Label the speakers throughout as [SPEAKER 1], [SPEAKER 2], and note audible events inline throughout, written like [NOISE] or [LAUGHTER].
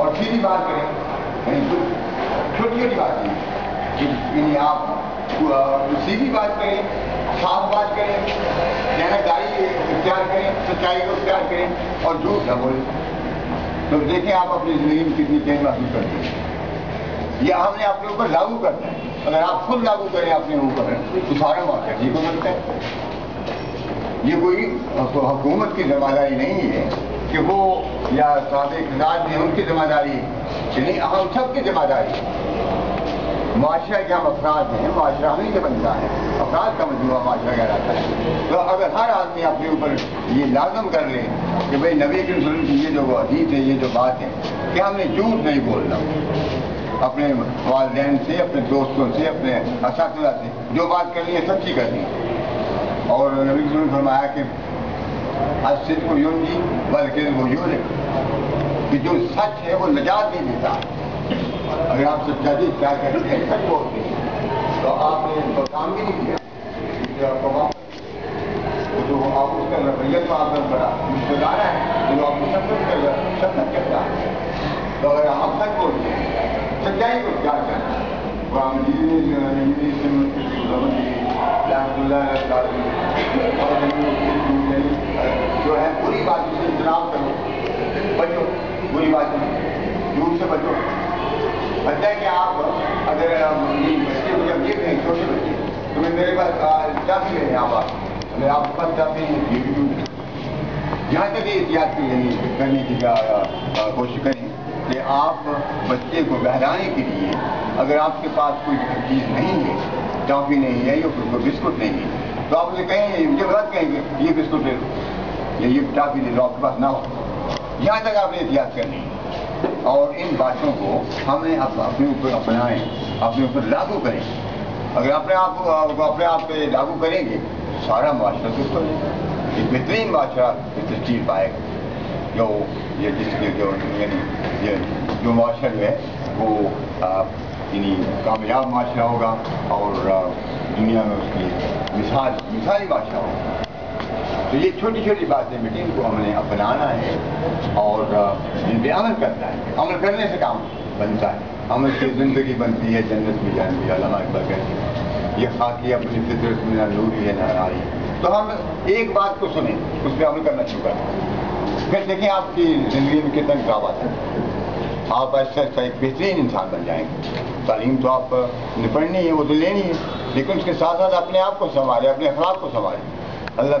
[SPEAKER 1] और सीधी बात करें छोटी छोटी बात नहीं यानी आप सीधी बात करें, साफ़ बात करें जानकारी इख्तियार करें, सच्चाई को इख्तियार करें, और झूठ न बोलें तो देखें आप अपनी ज़िंदगी में कितनी चैन महसूस करते हैं। यह हमने अपने ऊपर लागू करना है। अगर आप खुद लागू करें, अपने ऊपर तो सारा मौका ठीक हो सकता है। ये कोई हुकूमत की ज़िम्मेदारी नहीं है। कि वो, या साहब इकदार ने उनकी ज़िम्मेदारी नहीं हम सबकी ज़िम्मेदारी। माशरा के हम अफराद हैं, माशरा हमें से बनता है। अफराद का मजमूआ माशरा कहलाता है। तो अगर हर आदमी अपने ऊपर ये लाजम कर ले कि भाई नबी के की ये जो अजीत है, ये जो बात है, कि हमने झूठ नहीं बोलना। अपने वालदेन से, अपने दोस्तों से, अपने इस से जो बात करनी है सच्ची करनी है। और नबी के फरमाया कि यूँ जी बल्कि वो यूँ कि जो सच है, वो निजात नहीं देता अगर आप सच्चा जी क्या करते हैं, सच बोलते हैं तो आपने इनको काम भी नहीं किया। आपको वापस वो जो आप उसका रवैया जो आपने बड़ा मुस्कुराना है जो आपको शक्कत कर रहा शक्कत करता है तो अगर आप सच बोलते हैं सच्चाई को क्या करना कुरान मजीद में इंग्लिश में जो है बुरी बात से इजराम करो। बचो बुरी बात झूठ से बचो। बच्चा कि आप अगर बच्चे जब देख रहे हैं छोटे बच्चे तो मैं मेरे पास चाबी है यहाँ पास मेरे आपके पास चाबी यहाँ तक ये एहतियात करने की कोशिश करें कि आप बच्चे को बहलाने के लिए, अगर आपके पास कोई चीज़ नहीं है टॉफी नहीं है या बिस्कुट नहीं है। तो आप उसे कहेंगे मुझे बात कहेंगे ये बिस्कुट ले लो या ये टॉफी ले लो आपके पास ना हो। यहाँ तक आपने एहतियात करनी है और इन बातों को हमें अप, अपने ऊपर अपनाएँ अपने ऊपर लागू करें। अगर अपने आप अपने आप पे लागू करेंगे सारा माशरा तो उसको एक बेहतरीन माशरा तस्वीर पाएगा। जो ये जिसके जो यानी जो माशरा जो है वो यानी कामयाब माशरा होगा और दुनिया में उसकी मिसाल, मिसाली माशरा होगा तो ये छोटी छोटी बातें बेटी इनको हमने अपनाना है और इन पर अमल करना है। अमल करने से काम बनता है। अमल से ज़िंदगी बनती है, जन्नत में जान भी अल्लाह अकबर कहते हैं। ये खाकी अपनी फितरत में ना नूरी है, ना नारी। तो हम एक बात को सुने, उस पर अमल करना शुरू करें। फिर देखें आपकी ज़िंदगी में कितना गिराव आता है। आप ऐसा ऐसा एक बेहतरीन इंसान बन जाएँगे तालीम तो आप ने पढ़नी है वो तो लेनी है लेकिन उसके साथ साथ अपने आप को संभालें अपने अखलाक को संभालें अल्लाह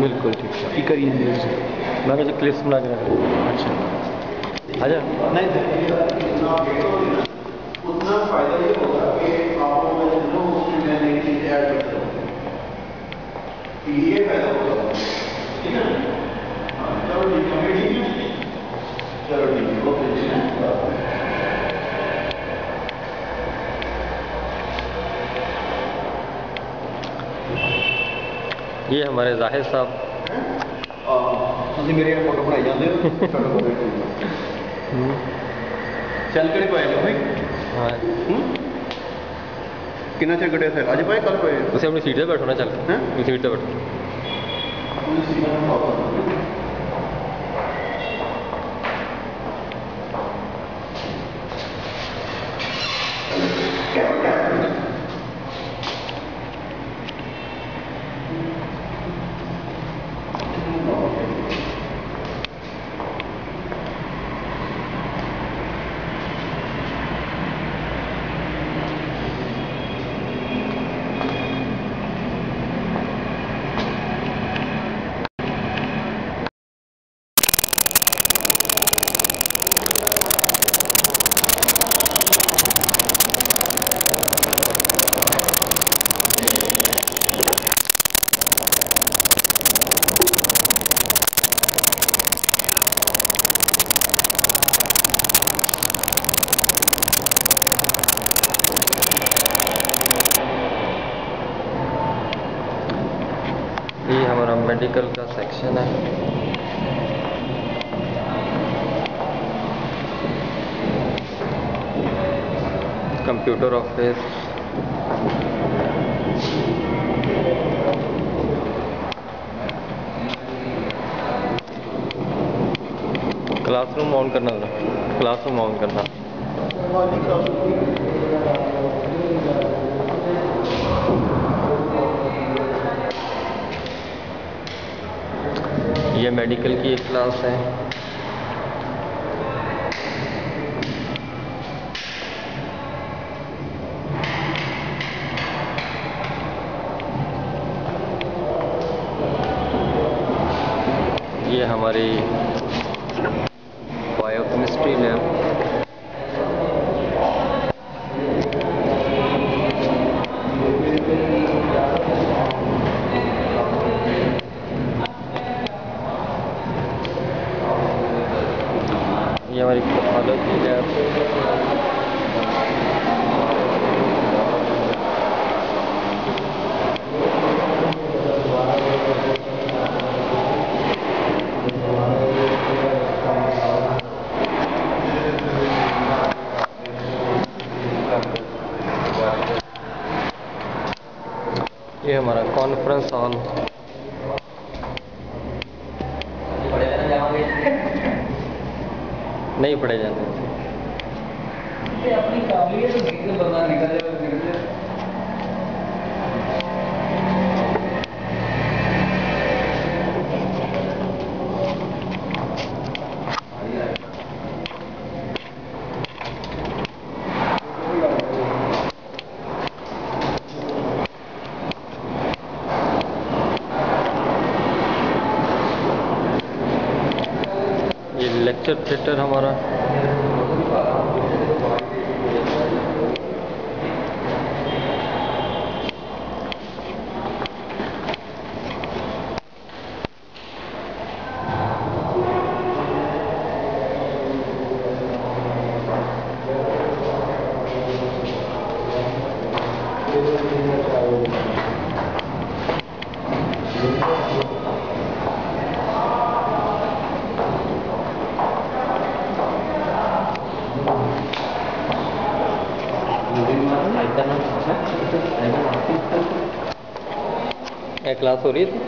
[SPEAKER 2] बिल्कुल ठीक है
[SPEAKER 3] ठीक करिए
[SPEAKER 2] मैं तो क्लिप सुना जा रहा अच्छा अच्छा नहीं
[SPEAKER 4] उतना फायदा ही होगा कि आपको मैं दोनों उसमें मैंने चीज़ें ऐड कर दूँ ये फायदा होगा ठीक है ना चलो ठीक है चलो ठीक है ओके ठीक है
[SPEAKER 2] ये हमारे जाहिर साहब
[SPEAKER 4] ਤੁਸੀਂ ਮੇਰੇ ਫੋਟੋ ਬਣਾਈ ਜਾਂਦੇ [LAUGHS] ਹੋ ਚੱਲ ਕਿਹੜੇ ਪਾਏ ਨੇ ਭਾਈ
[SPEAKER 2] हाँ
[SPEAKER 4] ਹੂੰ ਕਿੰਨਾ ਚਿਰ ਕੱਢਿਆ ਫਿਰ ਅੱਜ ਪਾਏ ਕੱਲ ਪਾਏ
[SPEAKER 2] उसे अपनी सीट पे बैठो ना चल
[SPEAKER 4] हैं?
[SPEAKER 2] अपनी सीट पे बैठो Thank you. मेडिकल का सेक्शन है। कंप्यूटर ऑफ़िस क्लासरूम ऑन करना क्लासरूम ऑन करना। ये मेडिकल की एक क्लास है। ये हमारी बायोकेमिस्ट्री लैब ये हमारी पैथोलॉजी लैब ये हमारा कॉन्फ्रेंस हॉल नहीं पढ़े जाते।
[SPEAKER 3] अपनी काबिलियत देख के
[SPEAKER 2] लेक्चर थिएटर हमारा ये क्लास हो रही थी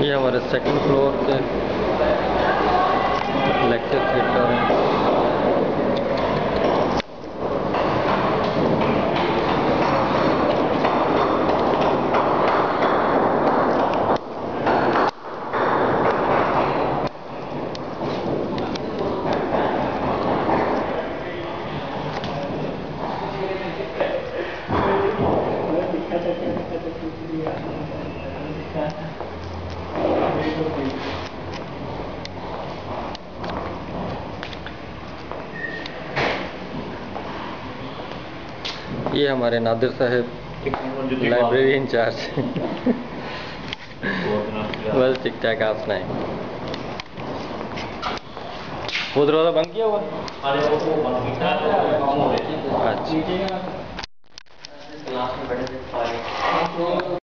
[SPEAKER 2] ये हमारे सेकंड फ्लोर पे लेक्चर थिएटर है ये हमारे नादिर साहब लाइब्रेरी इंचार्ज बस ठीक ठाक आप सुनाए। वो दरवाज़ा बंद किया हुआ? अच्छा
[SPEAKER 3] क्लास में बैठे थे